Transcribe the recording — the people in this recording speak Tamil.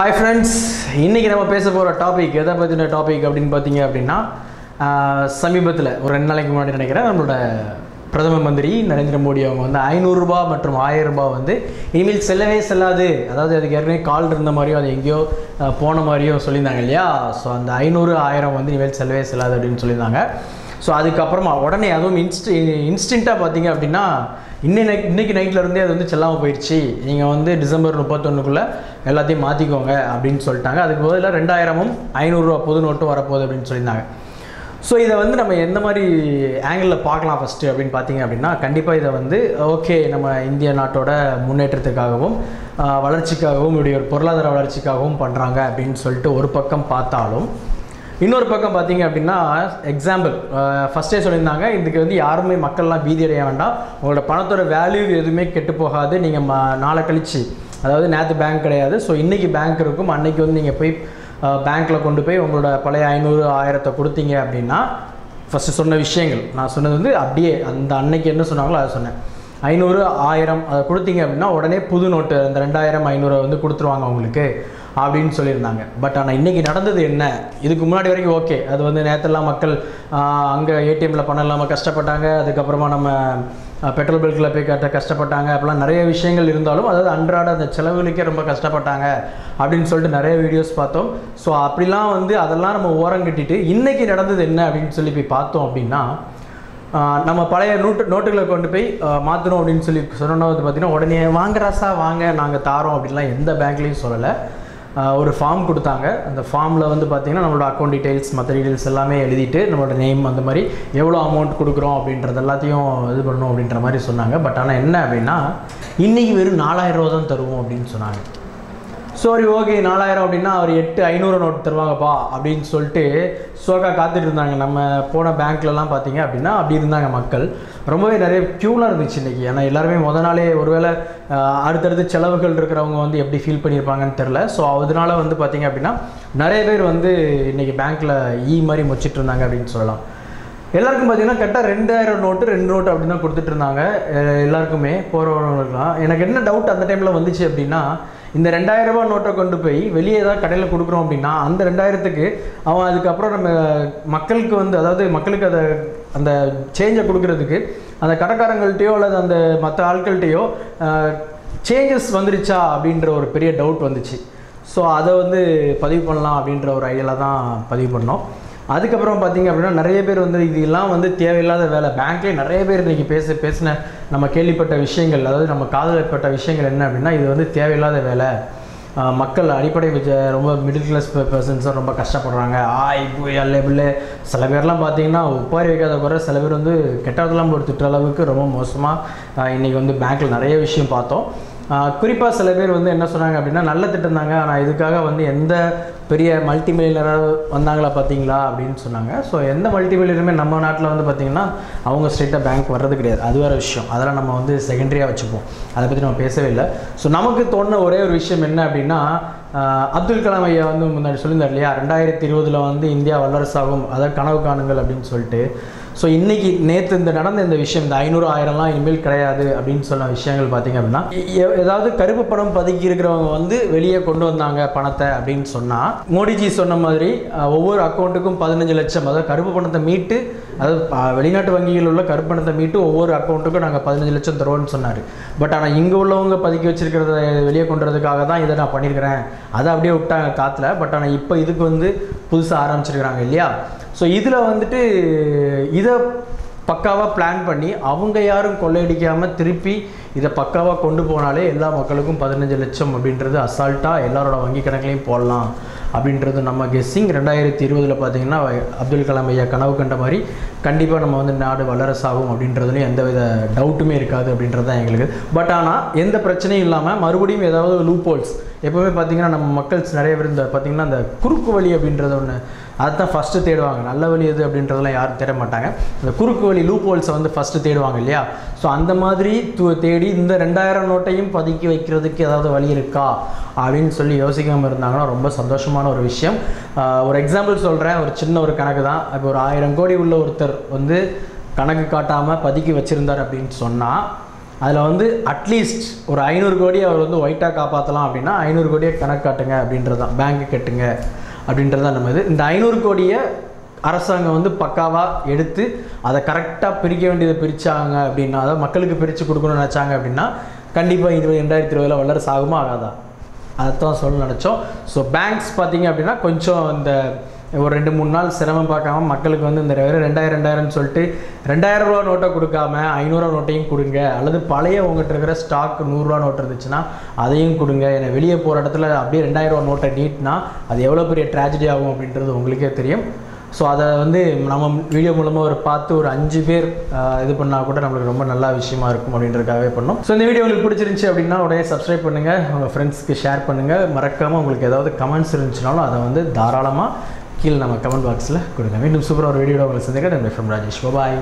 ஹாய் ஃப்ரெண்ட்ஸ் இன்றைக்கி நம்ம பேச போகிற டாபிக் எதை பற்றின டாபிக் அப்படின்னு பார்த்தீங்க அப்படின்னா சமீபத்தில் ஒரு ரெண்டு நாளைக்கு முன்னாடி நினைக்கிறேன் நம்மளோட பிரதம மந்திரி நரேந்திர மோடி அவங்க வந்து ஐநூறுரூபா மற்றும் ஆயிரம் ரூபாய் வந்து இனிமேல் செல்லவே செல்லாது. அதாவது அதுக்கு ஏற்கனவே கால் இருந்த மாதிரியோ அது எங்கேயோ போன மாதிரியோ சொல்லியிருந்தாங்க இல்லையா? ஸோ அந்த ஐநூறு ஆயிரம் வந்து இனிமேல் செல்லவே செல்லாது அப்படின்னு சொல்லியிருந்தாங்க. ஸோ அதுக்கப்புறமா உடனே அதுவும் இன்ஸ்ட் இன்ஸ்டண்ட்டாக பார்த்தீங்க அப்படின்னா இன்னை நைட் இன்னைக்கு நைட்ல இருந்தே அது வந்து செல்லாமல் போயிடுச்சு. நீங்கள் வந்து டிசம்பர் முப்பத்தொன்றுக்குள்ளே எல்லாத்தையும் மாற்றிக்கோங்க அப்படின்னு சொல்லிட்டாங்க. அதுக்கு பதிலாக ரெண்டாயிரமும் ஐநூறுரூவா புது நோட்டும் வரப்போகுது அப்படின்னு சொல்லியிருந்தாங்க. ஸோ இதை வந்து நம்ம எந்த மாதிரி ஆங்கிளில் பார்க்கலாம் ஃபஸ்ட்டு அப்படின்னு பார்த்தீங்க அப்படின்னா கண்டிப்பாக இதை வந்து ஓகே நம்ம இந்திய நாட்டோட முன்னேற்றத்துக்காகவும் வளர்ச்சிக்காகவும் இப்படி ஒரு பொருளாதார வளர்ச்சிக்காகவும் பண்ணுறாங்க அப்படின்னு சொல்லிட்டு ஒரு பக்கம் பார்த்தாலும் இன்னொரு பக்கம் பார்த்தீங்க அப்படின்னா எக்ஸாம்பிள் ஃபஸ்ட்டே சொல்லியிருந்தாங்க இதுக்கு வந்து யாருமே மக்கள்லாம் பீதி அடைய வேண்டாம். உங்களோட பணத்தோட வேல்யூ எதுவுமே கெட்டு போகாது நீங்கள் ம நாளை கழிச்சு. அதாவது நேற்று பேங்க் கிடையாது. ஸோ இன்றைக்கி பேங்க் இருக்கும். அன்றைக்கி வந்து நீங்கள் போய் பேங்க்கில் கொண்டு போய் உங்களோட பழைய ஐநூறு ஆயிரத்தை கொடுத்தீங்க அப்படின்னா ஃபஸ்ட்டு சொன்ன விஷயங்கள். நான் சொன்னது வந்து அப்படியே அந்த அன்னைக்கு என்ன சொன்னாங்களோ அதை சொன்னேன். ஐநூறு ஆயிரம் அதை கொடுத்தீங்க அப்படின்னா உடனே புது நோட்டு அந்த ரெண்டாயிரம் ஐநூறை வந்து கொடுத்துருவாங்க உங்களுக்கு அப்படின்னு சொல்லியிருந்தாங்க. பட் ஆனால் இன்றைக்கி நடந்தது என்ன? இதுக்கு முன்னாடி வரைக்கும் ஓகே அது வந்து நேரத்தெல்லாம் மக்கள் அங்கே ஏடிஎம்மில் பணம் இல்லாமல் கஷ்டப்பட்டாங்க. அதுக்கப்புறமா நம்ம பெட்ரோல் பல்கில் போய் கட்ட கஷ்டப்பட்டாங்க. அப்படிலாம் நிறைய விஷயங்கள் இருந்தாலும் அதாவது அன்றாட அந்த செலவுகளுக்கே ரொம்ப கஷ்டப்பட்டாங்க அப்படின்னு சொல்லிட்டு நிறைய வீடியோஸ் பார்த்தோம். ஸோ அப்படிலாம் வந்து அதெல்லாம் நம்ம ஓரம் கட்டிட்டு இன்றைக்கி நடந்தது என்ன அப்படின்னு சொல்லி போய் பார்த்தோம் அப்படின்னா நம்ம பழைய நோட்டு நோட்டுகளை கொண்டு போய் மாற்றணும் அப்படின்னு சொல்லி சொன்னோன்னா வந்து பார்த்தீங்கன்னா உடனே வாங்க ராசா வாங்க நாங்கள் தாரோம் அப்படின்லாம் எந்த பேங்க்லேயும் சொல்லலை. ஒரு ஃபார்ம் கொடுத்தாங்க. அந்த ஃபார்மில் வந்து பார்த்தீங்கன்னா நம்மளோட அக்கௌண்ட் டீட்டெயில்ஸ் மற்ற டீட்டெயில்ஸ் எல்லாமே எழுதிட்டு நம்மளோட நேம் அந்த மாதிரி எவ்வளோ அமௌண்ட் கொடுக்குறோம் அப்படின்றது எல்லாத்தையும் இது பண்ணணும் அப்படின்ற மாதிரி சொன்னாங்க. பட் ஆனால் என்ன அப்படின்னா இன்றைக்கி வெறும் நாலாயிரம் ரூபா தான் தருவோம் அப்படின்னு சொன்னாங்க. சரி ஓகே நாலாயிரம் அப்படின்னா அவர் எட்டு ஐநூறு நோட் தருவாங்கப்பா அப்படின்னு சொல்லிட்டு சோகா காத்துட்டு இருந்தாங்க. நம்ம போன பேங்க்லலாம் பார்த்தீங்க அப்படின்னா அப்படி இருந்தாங்க மக்கள். ரொம்பவே நிறைய க்யூலாம் இருந்துச்சு இன்றைக்கி ஏன்னா எல்லாருமே முத நாளே ஒருவேளை அடுத்தடுத்து செலவுகள் இருக்கிறவங்க வந்து எப்படி ஃபீல் பண்ணியிருப்பாங்கன்னு தெரில ஸோ அதனால வந்து பார்த்தீங்க அப்படின்னா நிறைய பேர் வந்து இன்றைக்கி பேங்க்கில் ஈ e மாதிரி முச்சிட்டு இருந்தாங்க அப்படின்னு சொல்லலாம். எல்லாருக்கும் பார்த்தீங்கன்னா கரெக்டாக ரெண்டாயிரம் நோட்டு ரெண்டு நோட்டு அப்படின்னு கொடுத்துட்டு இருந்தாங்க. எல்லாருக்குமே போகிறவங்களுக்குலாம் எனக்கு என்ன டவுட் அந்த டைமில் வந்துச்சு அப்படின்னா இந்த ரெண்டாயிரம் ரூபாய் நோட்டை கொண்டு போய் வெளியே ஏதாவது கடையில் கொடுக்குறோம் அப்படின்னா அந்த ரெண்டாயிரத்துக்கு அவன் அதுக்கப்புறம் நம்ம மக்களுக்கு வந்து அதாவது மக்களுக்கு அதை அந்த சேஞ்சை கொடுக்கறதுக்கு அந்த கடைக்காரங்கள்ட்டையோ அல்லது அந்த மற்ற ஆட்கள்கிட்டையோ சேஞ்சஸ் வந்துருச்சா அப்படின்ற ஒரு பெரிய டவுட் வந்துச்சு. ஸோ அதை வந்து பதிவு பண்ணலாம் அப்படின்ற ஒரு ஐடியாவில் தான் பதிவு பண்ணோம். அதுக்கப்புறம் பார்த்தீங்க அப்படின்னா நிறைய பேர் வந்து இதெல்லாம் வந்து தேவையில்லாத வேலை. பேங்க்லேயே நிறைய பேர் இன்றைக்கி பேச பேசின நம்ம கேள்விப்பட்ட விஷயங்கள் அதாவது நம்ம காதலப்பட்ட விஷயங்கள் என்ன அப்படின்னா இது வந்து தேவையில்லாத வேலை. மக்கள் அடிப்படை ரொம்ப மிடில் கிளாஸ் பர்சன்ஸாக ரொம்ப கஷ்டப்படுறாங்க. ஆய் போய் அல்ல பிள்ளை சில பேர்லாம் பார்த்தீங்கன்னா ஒப்பாரி வைக்காத குறை சில பேர் வந்து கெட்டதெல்லாம் ஒரு திட்ட அளவுக்கு ரொம்ப மோசமாக இன்றைக்கி வந்து பேங்க்கில் நிறைய விஷயம் பார்த்தோம். குறிப்பாக சில பேர் வந்து என்ன சொன்னாங்க அப்படின்னா நல்ல திட்டம் தாங்க ஆனால் இதுக்காக வந்து எந்த பெரிய மல்டி மில்லியனராக வந்தாங்களா பார்த்தீங்களா அப்படின்னு சொன்னாங்க. ஸோ எந்த மல்டி மில்லியனருமே நம்ம நாட்டில் வந்து பார்த்திங்கன்னா அவங்க ஸ்ட்ரெயிட்டாக பேங்க் வர்றது கிடையாது. அது வேறு விஷயம். அதெல்லாம் நம்ம வந்து செகண்டரியாக வச்சுப்போம். அதை பற்றி நம்ம பேசவே இல்லை. ஸோ நமக்கு தோணுன ஒரே ஒரு விஷயம் என்ன அப்படின்னா அப்துல் கலாம் ஐயா வந்து முன்னாடி சொல்லியிருந்தார் இல்லையா ரெண்டாயிரத்தி இருபதில் வந்து இந்தியா வல்லரசாகும் அதாவது கனவு காணுங்கள் அப்படின்னு சொல்லிட்டு. ஸோ இன்னைக்கு நேற்று இந்த நடந்த இந்த விஷயம் இந்த ஐநூறு ஆயிரம்லாம் இனிமேல் கிடையாது அப்படின்னு சொன்ன விஷயங்கள் பார்த்தீங்க அப்படின்னா ஏதாவது கருப்பு பணம் பதுக்கி இருக்கிறவங்க வந்து வெளியே கொண்டு வந்தாங்க பணத்தை அப்படின்னு சொன்னால் மோடிஜி சொன்ன மாதிரி ஒவ்வொரு அக்கௌண்ட்டுக்கும் பதினஞ்சு லட்சம் அதாவது கருப்பு பணத்தை மீட்டு அதாவது வெளிநாட்டு வங்கியில் உள்ள கருப்பு பணத்தை மீட்டு ஒவ்வொரு அக்கௌண்ட்டுக்கும் நாங்கள் பதினஞ்சு லட்சம் தருவோம்னு சொன்னார். பட் ஆனால் இங்கே உள்ளவங்க பதுக்கி வச்சிருக்கிறத வெளியே கொண்டு வரதுக்காக தான் இதை நான் பண்ணியிருக்கிறேன். அதை அப்படியே விட்டாங்க காற்றுல பட் ஆனால் இப்போ இதுக்கு வந்து புதுசாக ஆரம்பிச்சிருக்கிறாங்க இல்லையா? ஸோ இதில் வந்துட்டு இதை பக்காவாக பிளான் பண்ணி அவங்க யாரும் கொள்ளையடிக்காமல் திருப்பி இதை பக்காவாக கொண்டு போனாலே எல்லா மக்களுக்கும் பதினஞ்சு லட்சம் அப்படின்றது அசால்ட்டாக எல்லாரோட வங்கி கணக்குலையும் போடலாம் அப்படின்றது நம்ம கெஸ்ஸிங் ரெண்டாயிரத்தி இருபதில் பார்த்தீங்கன்னா அப்துல் கலாம் ஐயா கனவு கண்ட மாதிரி கண்டிப்பாக நம்ம வந்து நாடு வல்லரசாகும் அப்படின்றதுலையும் எந்தவித டவுட்டுமே இருக்காது அப்படின்றது தான் எங்களுக்கு. பட் ஆனால் எந்த பிரச்சனையும் இல்லாமல் மறுபடியும் ஏதாவது லூப்போல்ஸ் எப்போவுமே பார்த்தீங்கன்னா நம்ம மக்கள்ஸ் நிறைய பேர் இந்த பார்த்தீங்கன்னா அந்த குறுக்கு வழி அப்படின்றது ஒன்று அதுதான் ஃபஸ்ட்டு தேடுவாங்க. நல்ல வழி எது அப்படின்றதெல்லாம் யாரும் தேட மாட்டாங்க. இந்த குறுக்கு வழி லூப் ஹோல்ஸை வந்து ஃபஸ்ட்டு தேடுவாங்க இல்லையா? ஸோ அந்த மாதிரி து- தேடி இந்த ரெண்டாயிரம் நோட்டையும் பதுக்கி வைக்கிறதுக்கு ஏதாவது வழி இருக்கா? அப்படின்னு சொல்லி யோசிக்காமல் இருந்தாங்கன்னா ரொம்ப சந்தோஷமான ஒரு விஷயம். ஒரு எக்ஸாம்பிள் சொல்கிறேன் ஒரு சின்ன ஒரு கணக்கு தான். இப்போ ஒரு ஆயிரம் கோடி உள்ள ஒருத்தர் வந்து கணக்கு காட்டாமல் பதுக்கி வச்சுருந்தார் அப்படின்னு சொன்னால் அதில் வந்து அட்லீஸ்ட் ஒரு ஐநூறு கோடி அவர் வந்து ஒயிட்டாக காப்பாற்றலாம் அப்படின்னா ஐநூறு கோடியை கணக்கு காட்டுங்க அப்படின்றது தான் பேங்க்கு கட்டுங்க அப்படின்றது தான் நம்ம இது. இந்த ஐநூறு கோடியை அரசாங்கம் வந்து பக்காவாக எடுத்து அதை கரெக்டாக பிரிக்க வேண்டியதை பிரித்தாங்க அப்படின்னா அதாவது மக்களுக்கு பிரித்து கொடுக்கணும்னு நினச்சாங்க அப்படின்னா கண்டிப்பாக இது ரெண்டாயிரத்தி இருபதில் வல்லரசு ஆகுமா ஆகாதா? அதைத்தான் சொல்ல நினச்சோம். ஸோ பேங்க்ஸ் பார்த்தீங்க அப்படின்னா கொஞ்சம் இந்த ஒரு ரெண்டு மூணு நாள் சிரமம் பார்க்காம மக்களுக்கு வந்து இந்த வெறும் ரெண்டாயிரம் ரெண்டாயிரம்னு சொல்லிட்டு ரெண்டாயிரம் ரூபா நோட்டை கொடுக்காம ஐநூறுரூவா நோட்டையும் கொடுங்க. அல்லது பழைய உங்கள்கிட்ட இருக்கிற ஸ்டாக் நூறுரூவா நோட்டு இருந்துச்சுன்னா அதையும் கொடுங்க. ஏன்னா வெளியே போகிற இடத்துல அப்படியே ரெண்டாயிரம் ரூபா நோட்டை நீட்னா அது எவ்வளோ பெரிய ட்ராஜடி ஆகும் அப்படின்றது உங்களுக்கே தெரியும். ஸோ அதை வந்து நம்ம வீடியோ மூலமாக ஒரு பார்த்து ஒரு அஞ்சு பேர் இது பண்ணால் கூட நம்மளுக்கு ரொம்ப நல்ல விஷயமா இருக்கும் அப்படின்றதுக்காகவே பண்ணோம். ஸோ இந்த வீடியோ உங்களுக்கு பிடிச்சிருந்துச்சி அப்படின்னா உடனே சப்ஸ்கிரைப் பண்ணுங்கள் உங்கள் ஃப்ரெண்ட்ஸ்க்கு ஷேர் பண்ணுங்கள் மறக்காமல் உங்களுக்கு ஏதாவது கமெண்ட்ஸ் இருந்துச்சுனாலும் அதை வந்து தாராளமாக கீழே நம்ம கமெண்ட் பாக்ஸில் கொடுங்க. மீண்டும் சூப்பராக ஒரு வீடியோட உங்களை சந்திக்கிறேன். ஃப்ரம் ராஜேஷ். பாய்